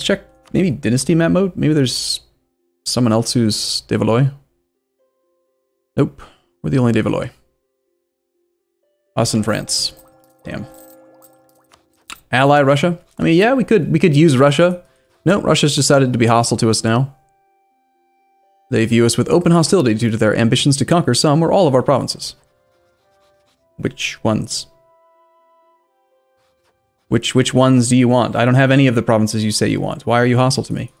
Let's check maybe Dynasty map mode. Maybe there's someone else who's De Valois. Nope. We're the only De Valois. Us in France. Damn. Ally Russia? I mean, yeah, we could we could use Russia. No, Russia's decided to be hostile to us now. They view us with open hostility due to their ambitions to conquer some or all of our provinces. Which ones? Which which ones do you want? I don't have any of the provinces you say you want. Why are you hostile to me?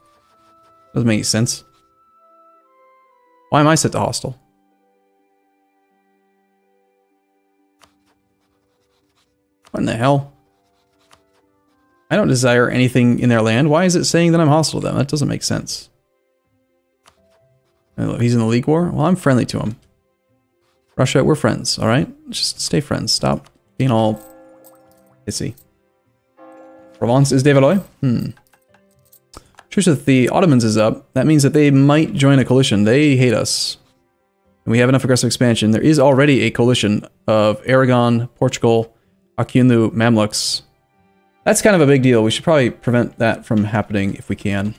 Doesn't make any sense. Why am I set to hostile? What in the hell? I don't desire anything in their land. Why is it saying that I'm hostile to them? That doesn't make sense. He's in the League War? Well, I'm friendly to him. Russia, we're friends, alright? Just stay friends. Stop being all pissy. Provence is De Valois? Hmm. Truce with the Ottomans is up. That means that they might join a coalition. They hate us. And we have enough aggressive expansion. There is already a coalition of Aragon, Portugal, Akyunlu, Mamluks, that's kind of a big deal. We should probably prevent that from happening if we can.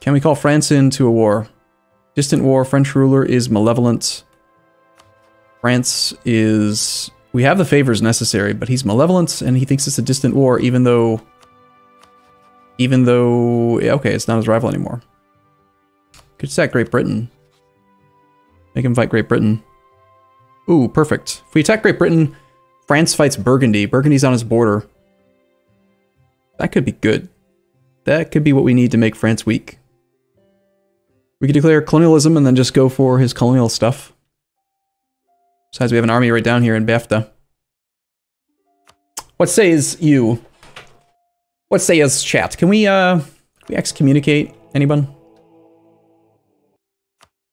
Can we call France into a war? Distant war, French ruler is malevolent. France is... We have the favors necessary, but he's malevolent and he thinks it's a distant war even though... Even though... Okay, it's not his rival anymore. Could sack Great Britain. Make him fight Great Britain. Ooh, perfect. If we attack Great Britain, France fights Burgundy. Burgundy's on his border. That could be good. That could be what we need to make France weak. We could declare colonialism and then just go for his colonial stuff. Besides, we have an army right down here in Bafta. What says you? What says chat? Can we, uh, can we excommunicate anyone?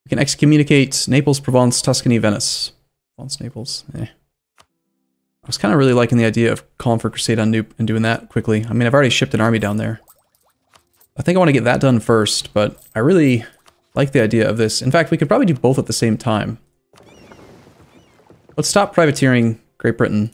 We can excommunicate Naples, Provence, Tuscany, Venice. Provence, Naples, eh. I was kind of really liking the idea of calling for Crusade on Noop and doing that quickly. I mean, I've already shipped an army down there. I think I want to get that done first, but I really like the idea of this. In fact, we could probably do both at the same time. Let's stop privateering Great Britain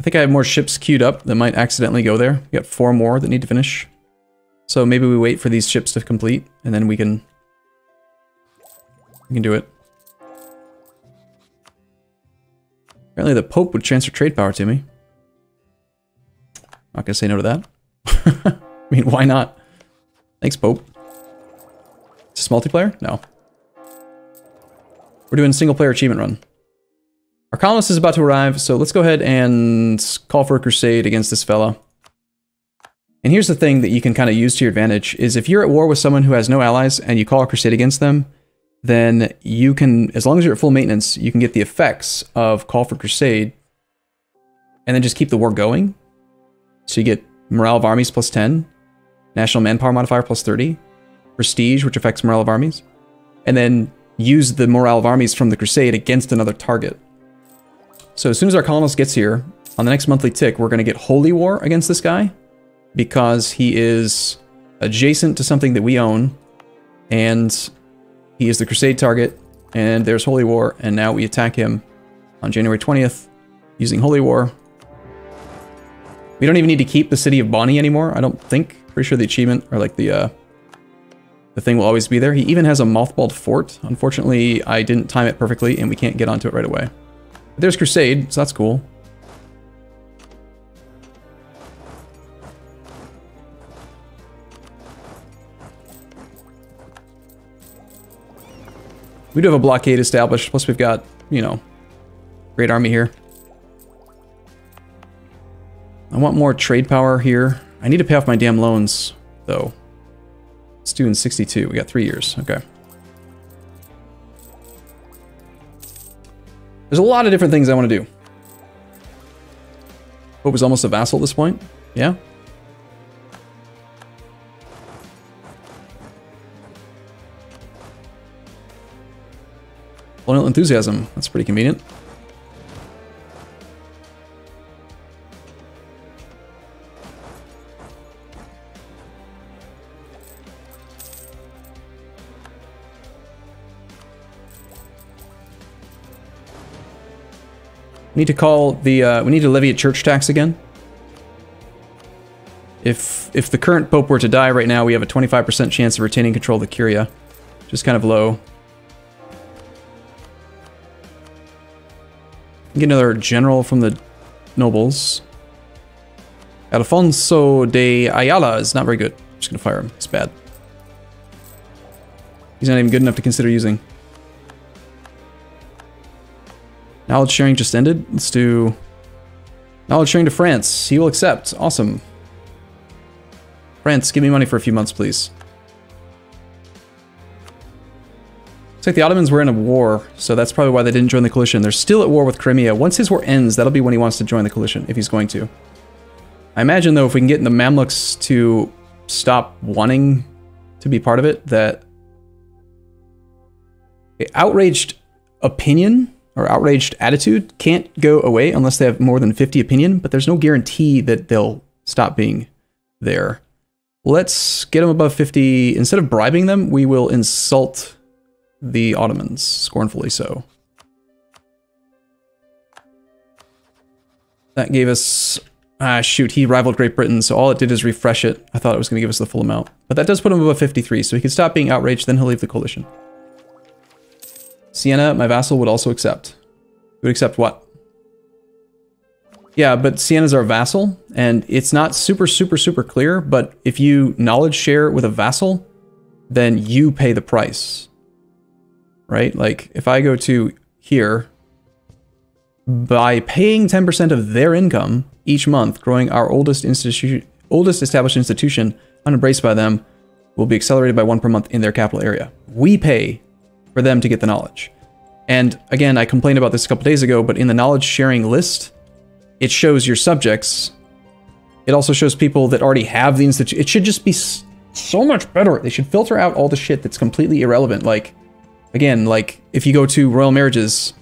I think I have more ships queued up that might accidentally go there. We got four more that need to finish. So maybe we wait for these ships to complete, and then we can... We can do it. Apparently the Pope would transfer trade power to me. Not gonna say no to that. I mean, why not? Thanks, Pope. Is this multiplayer? No. We're doing single player achievement run. Our colonist is about to arrive, so let's go ahead and call for a crusade against this fella. And here's the thing that you can kind of use to your advantage, is if you're at war with someone who has no allies and you call a crusade against them, then you can, as long as you're at full maintenance, you can get the effects of call for crusade and then just keep the war going. So you get morale of armies plus 10, national manpower modifier plus 30, prestige, which affects morale of armies, and then use the morale of armies from the crusade against another target. So as soon as our colonist gets here, on the next monthly tick, we're going to get Holy War against this guy because he is adjacent to something that we own and he is the crusade target and there's Holy War and now we attack him on January 20th using Holy War. We don't even need to keep the city of Bonnie anymore, I don't think. Pretty sure the achievement or like the uh, the thing will always be there. He even has a mothballed fort. Unfortunately, I didn't time it perfectly and we can't get onto it right away. There's Crusade, so that's cool. We do have a blockade established, plus we've got, you know, great army here. I want more trade power here. I need to pay off my damn loans, though. It's due in 62. We got three years. Okay. There's a lot of different things I want to do. Pope is almost a vassal at this point. Yeah. Colonial enthusiasm. That's pretty convenient. Need to call the, uh, we need to levy a church tax again. If, if the current pope were to die right now, we have a 25% chance of retaining control of the Curia, which is kind of low. Get another general from the nobles. Alfonso de Ayala is not very good. Just gonna fire him. It's bad. He's not even good enough to consider using. Knowledge sharing just ended. Let's do knowledge sharing to France. He will accept. Awesome. France, give me money for a few months, please. Looks like the Ottomans were in a war, so that's probably why they didn't join the coalition. They're still at war with Crimea. Once his war ends, that'll be when he wants to join the coalition, if he's going to. I imagine, though, if we can get the Mamluks to stop wanting to be part of it, that outraged opinion or outraged attitude can't go away unless they have more than 50 opinion, but there's no guarantee that they'll stop being there. Let's get them above 50. Instead of bribing them, we will insult the Ottomans, scornfully so. That gave us... Ah, shoot, he rivaled Great Britain, so all it did is refresh it. I thought it was going to give us the full amount. But that does put him above 53, so he can stop being outraged, then he'll leave the coalition. Siena, my vassal, would also accept. Would accept what? Yeah, but Siena's our vassal, and it's not super, super, super clear, but if you knowledge share with a vassal, then you pay the price. Right? Like, if I go to here, by paying 10% of their income each month, growing our oldest institution, oldest established institution, unembraced by them, will be accelerated by one per month in their capital area. We pay for them to get the knowledge. And again, I complained about this a couple days ago, but in the knowledge sharing list, it shows your subjects. It also shows people that already have the institute. It should just be so much better. They should filter out all the shit that's completely irrelevant. Like, again, like if you go to royal marriages,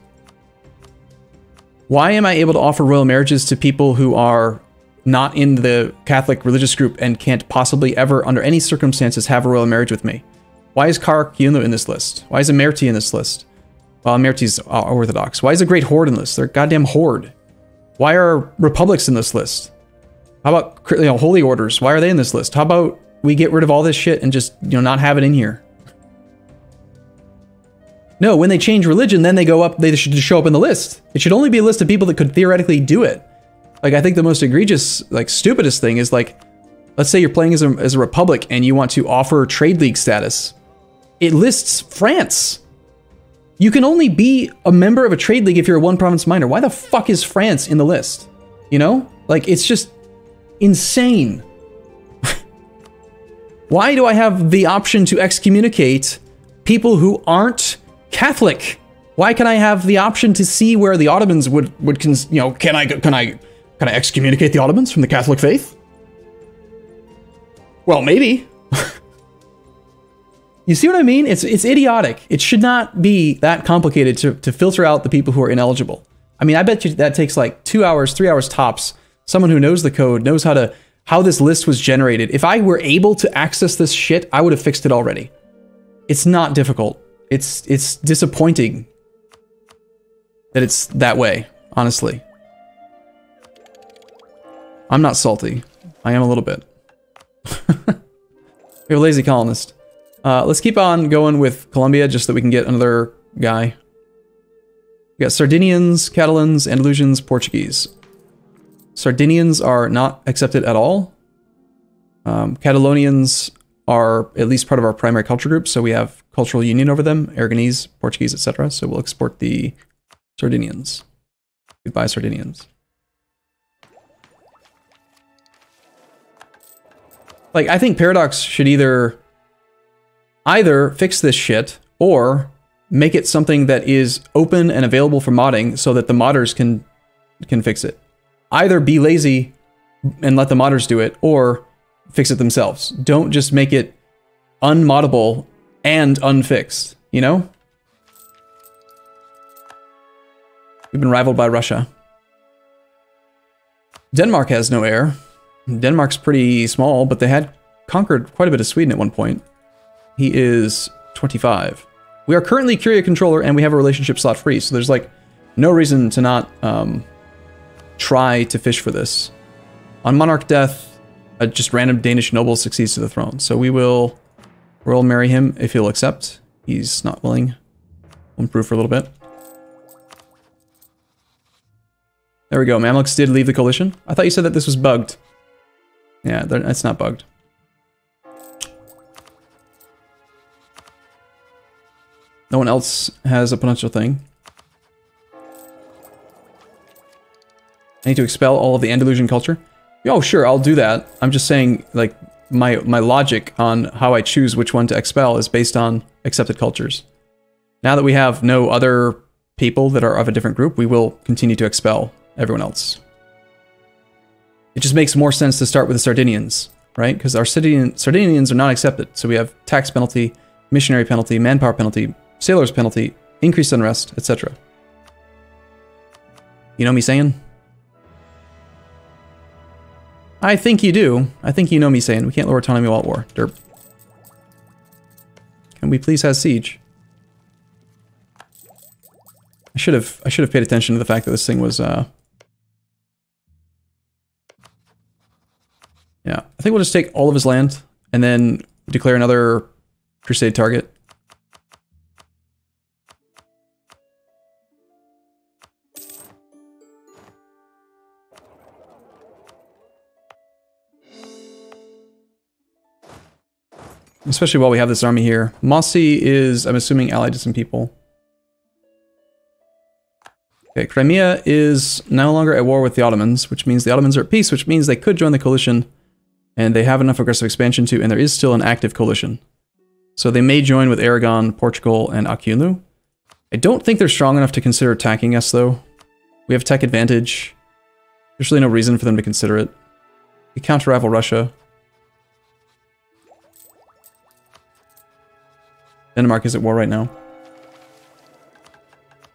why am I able to offer royal marriages to people who are not in the Catholic religious group and can't possibly ever, under any circumstances, have a royal marriage with me? Why is Karak Yunu in this list? Why is Imereti in this list? Well, Imereti's Orthodox. Why is a Great Horde in this? List? They're goddamn horde. Why are republics in this list? How about you know, holy orders? Why are they in this list? How about we get rid of all this shit and just you know not have it in here? No, when they change religion, then they go up. They should just show up in the list. It should only be a list of people that could theoretically do it. Like I think the most egregious, like stupidest thing is like, let's say you're playing as a, as a republic and you want to offer trade league status it lists France. You can only be a member of a trade league if you're a one province minor. Why the fuck is France in the list? You know? Like, it's just insane. Why do I have the option to excommunicate people who aren't Catholic? Why can I have the option to see where the Ottomans would would you know can I can I can I excommunicate the Ottomans from the Catholic faith? Well, maybe. You see what I mean? It's it's idiotic. It should not be that complicated to, to filter out the people who are ineligible. I mean, I bet you that takes like two hours, three hours tops. Someone who knows the code, knows how to how this list was generated. If I were able to access this shit, I would have fixed it already. It's not difficult. It's it's disappointing that it's that way, honestly. I'm not salty. I am a little bit. You're a lazy colonist. Uh, let's keep on going with Colombia just so that we can get another guy. We got Sardinians, Catalans, Andalusians, Portuguese. Sardinians are not accepted at all. Um, Catalonians are at least part of our primary culture group, so we have cultural union over them, Aragonese, Portuguese, etc. So we'll export the Sardinians. Goodbye, Sardinians. Like, I think Paradox should either either fix this shit or make it something that is open and available for modding so that the modders can can fix it. Either be lazy and let the modders do it or fix it themselves. Don't just make it unmoddable and unfixed, you know? We've been rivaled by Russia. Denmark has no air. Denmark's pretty small, but they had conquered quite a bit of Sweden at one point. He is 25. We are currently Curia controller and we have a relationship slot free. So there's like no reason to not um, try to fish for this. On Monarch Death, a just random Danish noble succeeds to the throne. So we will royal marry him if he'll accept. He's not willing. We'll improve for a little bit. There we go. Mamluks did leave the coalition. I thought you said that this was bugged. Yeah, it's not bugged. No one else has a potential thing. I need to expel all of the Andalusian culture. Oh, sure, I'll do that. I'm just saying, like, my my logic on how I choose which one to expel is based on accepted cultures. Now that we have no other people that are of a different group, we will continue to expel everyone else. It just makes more sense to start with the Sardinians, right? Because our Sardinian, Sardinians are not accepted. So we have tax penalty, missionary penalty, manpower penalty, sailors penalty, increased unrest, etc. You know me saying? I think you do. I think you know me saying we can't lower autonomy while at war. Derp. Can we please have siege? I should have I should have paid attention to the fact that this thing was uh Yeah. I think we'll just take all of his land and then declare another crusade target. Especially while we have this army here. Mossy is, I'm assuming, allied to some people. Okay, Crimea is no longer at war with the Ottomans, which means the Ottomans are at peace, which means they could join the coalition, and they have enough aggressive expansion to, and there is still an active coalition. So they may join with Aragon, Portugal, and Akinlu. I don't think they're strong enough to consider attacking us, though. We have tech advantage. There's really no reason for them to consider it. We counter-rival Russia. Denmark is at war right now.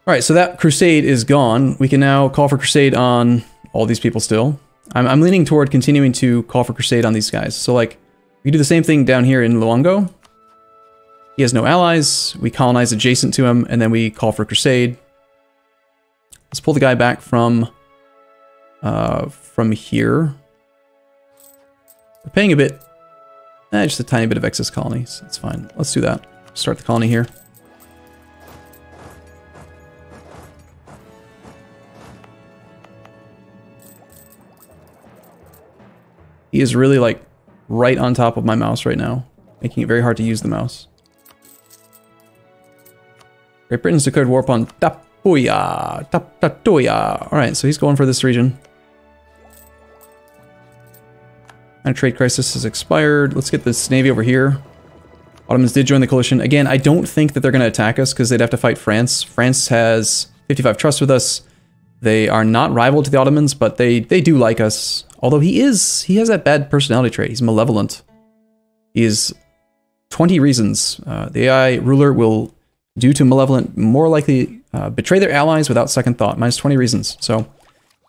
All right, so that crusade is gone. We can now call for crusade on all these people still. I'm, I'm leaning toward continuing to call for crusade on these guys. So like, we do the same thing down here in Loango. He has no allies. We colonize adjacent to him, and then we call for crusade. Let's pull the guy back from uh, from here. We're paying a bit, eh, just a tiny bit of excess colonies. That's fine. Let's do that start the colony here. He is really like right on top of my mouse right now, making it very hard to use the mouse. Great Britain's declared war upon Tapuya. Tap Tatoya. Alright, so he's going for this region. And trade crisis has expired. Let's get this navy over here. Ottomans did join the coalition. Again, I don't think that they're going to attack us because they'd have to fight France. France has 55 trust with us. They are not rival to the Ottomans, but they, they do like us. Although he is, he has that bad personality trait. He's malevolent. He is 20 reasons. Uh, the AI ruler will, due to malevolent, more likely uh, betray their allies without second thought. Minus 20 reasons. So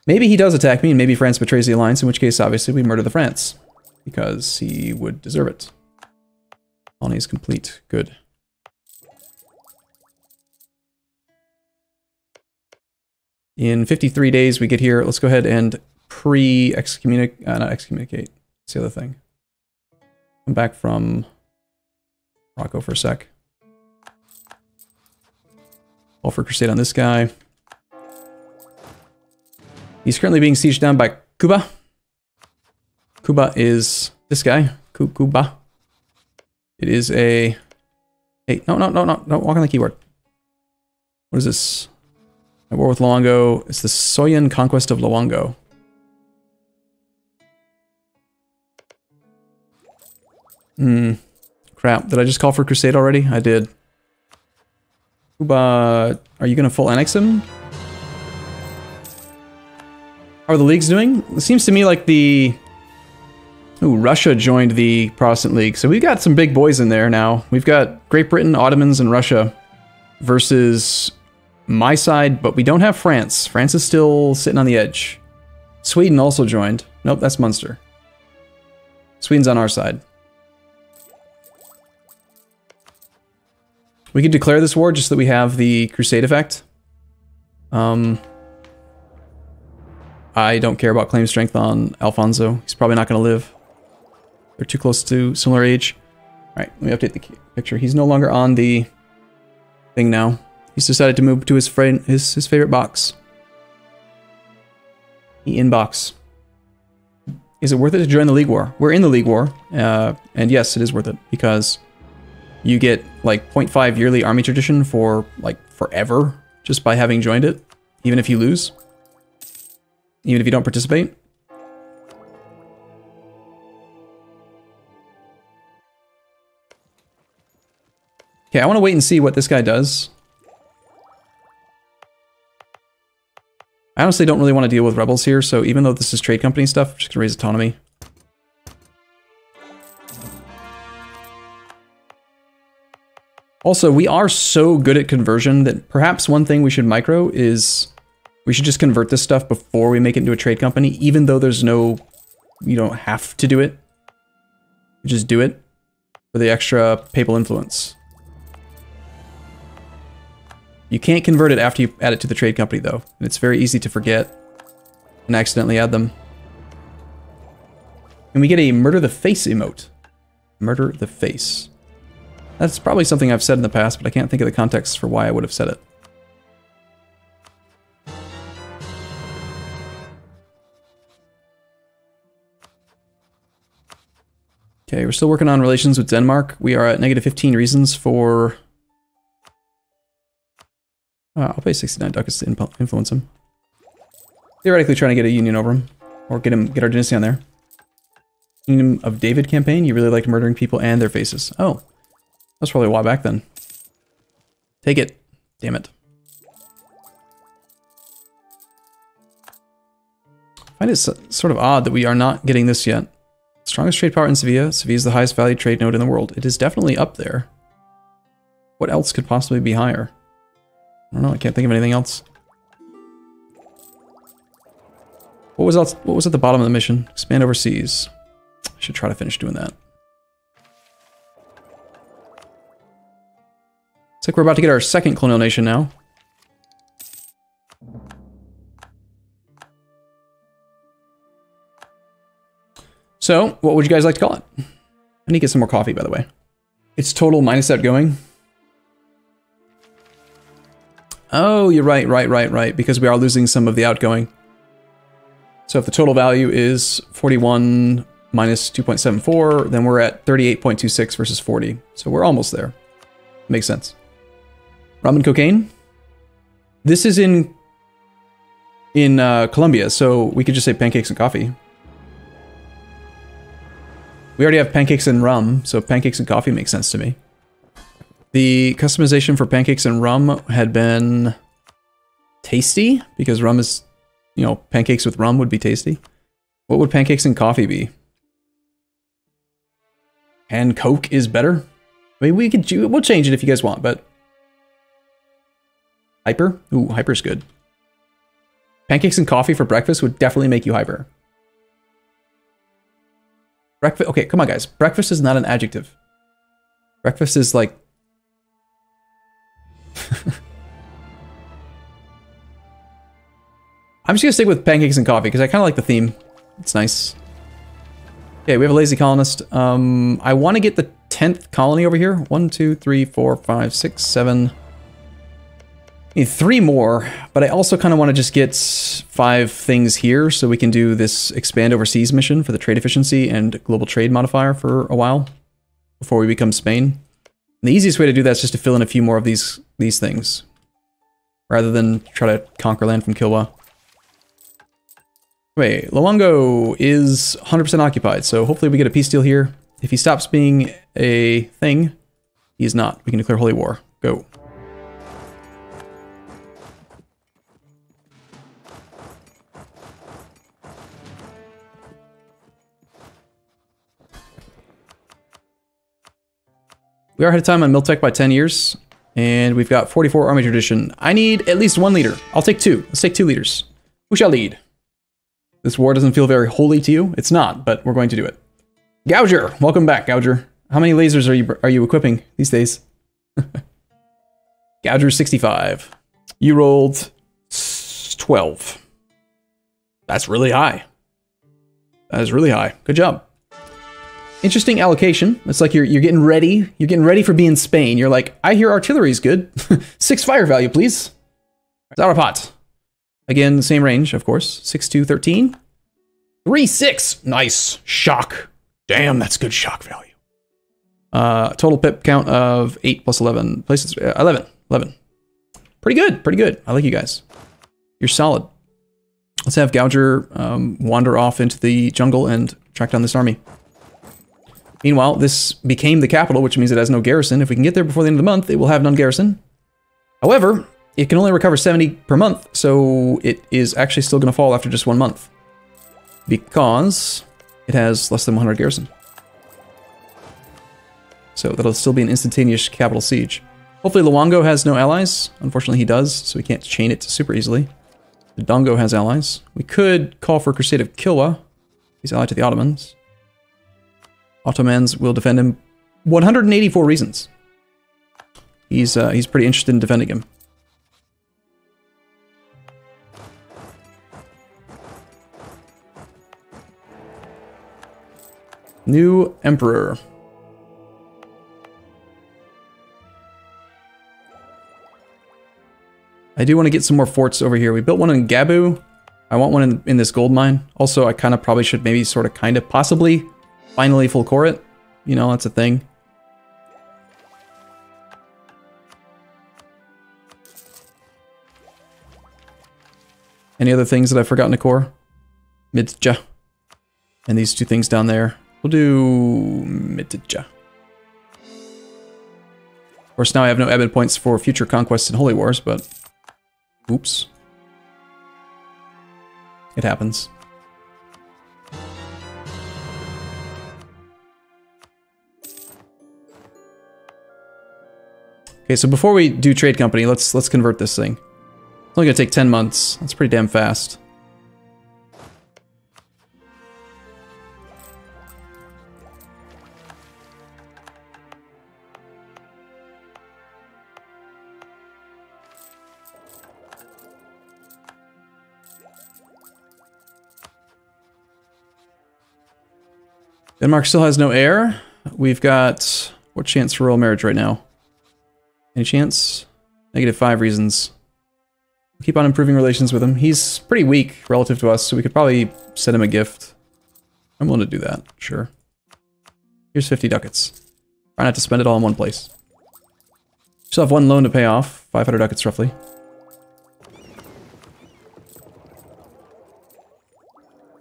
maybe he does attack me and maybe France betrays the alliance, in which case, obviously, we murder the France because he would deserve it. Colony is complete. Good. In 53 days, we get here. Let's go ahead and pre-excommunicate, uh, not excommunicate. It's the other thing. Come back from Rocco for a sec. Call for crusade on this guy. He's currently being sieged down by Kuba. Kuba is this guy, Kuba. It is a... Hey, no, no, no, no, no, walk on the keyboard. What is this? War with Loango. It's the Soyan conquest of Loango. Hmm. Crap. Did I just call for Crusade already? I did. Kuba, are you to full annex him? How are the leagues doing? It seems to me like the Ooh, Russia joined the Protestant League. So we've got some big boys in there now. We've got Great Britain, Ottomans, and Russia versus my side, but we don't have France. France is still sitting on the edge. Sweden also joined. Nope, that's Munster. Sweden's on our side. We could declare this war just so that we have the crusade effect. Um, I don't care about claim strength on Alfonso. He's probably not going to live. They're too close to similar age. All right, let me update the picture. He's no longer on the thing now. He's decided to move to his friend, his his favorite box. The inbox. Is it worth it to join the League War? We're in the League War, uh, and yes, it is worth it because you get like 0.5 yearly army tradition for like forever just by having joined it, even if you lose, even if you don't participate. Okay, I want to wait and see what this guy does. I honestly don't really want to deal with rebels here, so even though this is trade company stuff, I'm just going to raise autonomy. Also, we are so good at conversion that perhaps one thing we should micro is we should just convert this stuff before we make it into a trade company, even though there's no, you don't have to do it. Just do it for the extra papal influence. You can't convert it after you add it to the trade company, though. And it's very easy to forget and accidentally add them. And we get a murder the face emote. Murder the face. That's probably something I've said in the past, but I can't think of the context for why I would have said it. Okay, we're still working on relations with Denmark. We are at negative 15 reasons for uh, I'll pay 69 ducats to influence him. Theoretically trying to get a union over him. Or get him, get our dynasty on there. Kingdom of David campaign? You really liked murdering people and their faces. Oh. That's probably a while back then. Take it. Damn it. I find it sort of odd that we are not getting this yet. Strongest trade power in Sevilla. Sevilla is the highest valued trade node in the world. It is definitely up there. What else could possibly be higher? I don't know, I can't think of anything else. What was else, what was at the bottom of the mission? Expand overseas. I should try to finish doing that. Looks like we're about to get our second colonial nation now. So, what would you guys like to call it? I need to get some more coffee, by the way. It's total minus outgoing. Oh, you're right, right, right, right, because we are losing some of the outgoing. So if the total value is 41 minus 2.74, then we're at 38.26 versus 40. So we're almost there. Makes sense. Rum and cocaine. This is in in uh, Colombia, so we could just say pancakes and coffee. We already have pancakes and rum, so pancakes and coffee makes sense to me. The customization for pancakes and rum had been tasty because rum is, you know, pancakes with rum would be tasty. What would pancakes and coffee be? And Coke is better. I mean, we could we'll change it if you guys want, but hyper. Ooh, hyper's good. Pancakes and coffee for breakfast would definitely make you hyper. Breakfast. Okay, come on, guys. Breakfast is not an adjective. Breakfast is like I'm just gonna stick with pancakes and coffee because I kind of like the theme. It's nice. Okay, we have a lazy colonist. Um, I want to get the 10th colony over here. One, two, three, four, five, six, seven. I need three more, but I also kind of want to just get five things here so we can do this expand overseas mission for the trade efficiency and global trade modifier for a while before we become Spain. And the easiest way to do that is just to fill in a few more of these these things rather than try to conquer land from Kilwa. Wait, Loango is 100% occupied, so hopefully we get a peace deal here. If he stops being a thing, he's not. We can declare holy war. Go. We are ahead of time on Miltech by 10 years, and we've got 44 army tradition. I need at least one leader. I'll take two. Let's take two leaders. Who shall lead? This war doesn't feel very holy to you. It's not, but we're going to do it. Gouger, welcome back, Gouger. How many lasers are you are you equipping these days? Gouger 65. You rolled 12. That's really high. That is really high. Good job. Interesting allocation. It's like you're you're getting ready. You're getting ready for being Spain. You're like, I hear artillery's good. Six fire value, please. Zarapat. Again, same range, of course. 6 2 13. 3 6. Nice. Shock. Damn, that's good shock value. Uh, total pip count of 8 plus 11. Places uh, 11. 11. Pretty good. Pretty good. I like you guys. You're solid. Let's have Gouger um, wander off into the jungle and track down this army. Meanwhile, this became the capital, which means it has no garrison. If we can get there before the end of the month, it will have none garrison. However, it can only recover 70 per month, so it is actually still going to fall after just one month. Because it has less than 100 garrison. So that'll still be an instantaneous capital siege. Hopefully Loango has no allies. Unfortunately he does, so we can't chain it super easily. Ndongo has allies. We could call for Crusade of Kilwa. He's allied to the Ottomans. Ottomans will defend him 184 reasons. He's uh, he's pretty interested in defending him. New Emperor. I do want to get some more forts over here. We built one in Gabu. I want one in, in this gold mine. Also, I kind of probably should maybe sort of kind of possibly finally full core it. You know, that's a thing. Any other things that I've forgotten to core? Midja. And these two things down there. We'll do Midja. Of course, now I have no Ebon points for future conquests and holy wars, but Oops. It happens. Okay, so before we do trade company, let's let's convert this thing. It's only gonna take 10 months. That's pretty damn fast. Denmark still has no heir. We've got... What chance for royal marriage right now? Any chance? Negative five reasons. keep on improving relations with him. He's pretty weak relative to us, so we could probably send him a gift. I'm willing to do that, sure. Here's 50 ducats. Try not to spend it all in one place. Still have one loan to pay off, 500 ducats roughly.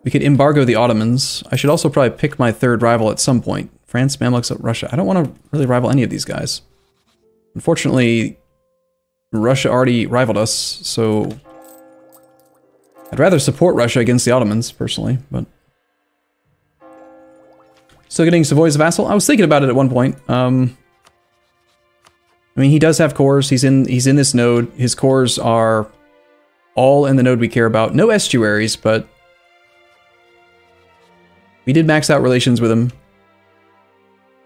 We could embargo the Ottomans. I should also probably pick my third rival at some point. France, Mamluks, Russia. I don't want to really rival any of these guys. Unfortunately, Russia already rivaled us, so... I'd rather support Russia against the Ottomans, personally, but... Still getting Savoy's vassal? I was thinking about it at one point. Um, I mean, he does have cores. He's in he's in this node. His cores are all in the node we care about. No estuaries, but we did max out relations with him.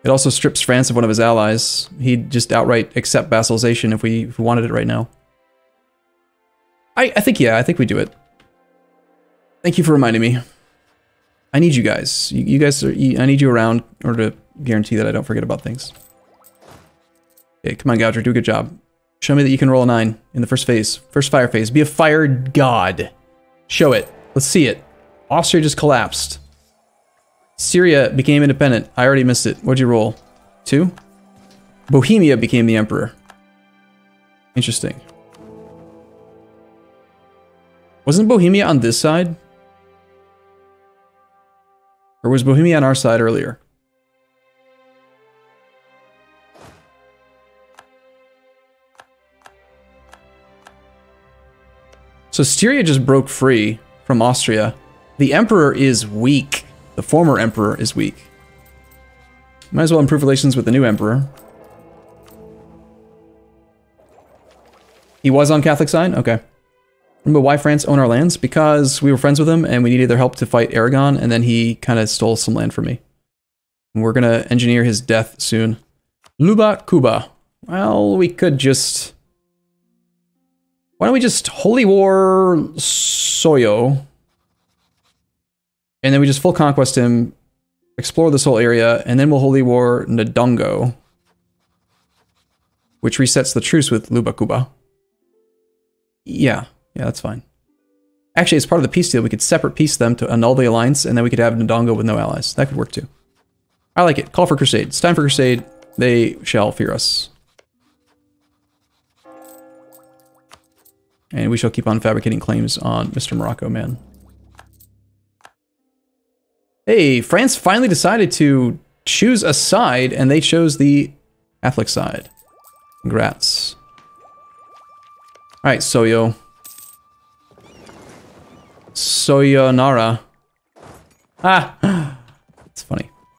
It also strips France of one of his allies. He'd just outright accept vassalization if we, if we wanted it right now. I, I think, yeah, I think we do it. Thank you for reminding me. I need you guys. You, you guys are, I need you around in order to guarantee that I don't forget about things. Okay, come on, Gouger, do a good job. Show me that you can roll a 9 in the first phase. First fire phase. Be a fire god. Show it. Let's see it. Austria just collapsed. Styria became independent. I already missed it. What'd you roll? Two? Bohemia became the emperor. Interesting. Wasn't Bohemia on this side? Or was Bohemia on our side earlier? So Styria just broke free from Austria. The emperor is weak. The former emperor is weak. Might as well improve relations with the new emperor. He was on Catholic side? Okay. Remember why France owned our lands? Because we were friends with him and we needed their help to fight Aragon, and then he kind of stole some land from me. And we're gonna engineer his death soon. Luba Cuba. Well, we could just... Why don't we just Holy War? Soyo. And then we just full conquest him, explore this whole area, and then we'll Holy War Ndongo. Which resets the truce with Lubakuba. Yeah, yeah, that's fine. Actually, as part of the peace deal, we could separate peace them to annul the alliance, and then we could have Ndongo with no allies. That could work too. I like it. Call for crusade. It's time for crusade. They shall fear us. And we shall keep on fabricating claims on Mr. Morocco, man. Hey, France finally decided to choose a side, and they chose the Catholic side. Congrats. Alright, Soyo. Soyonara. Ah!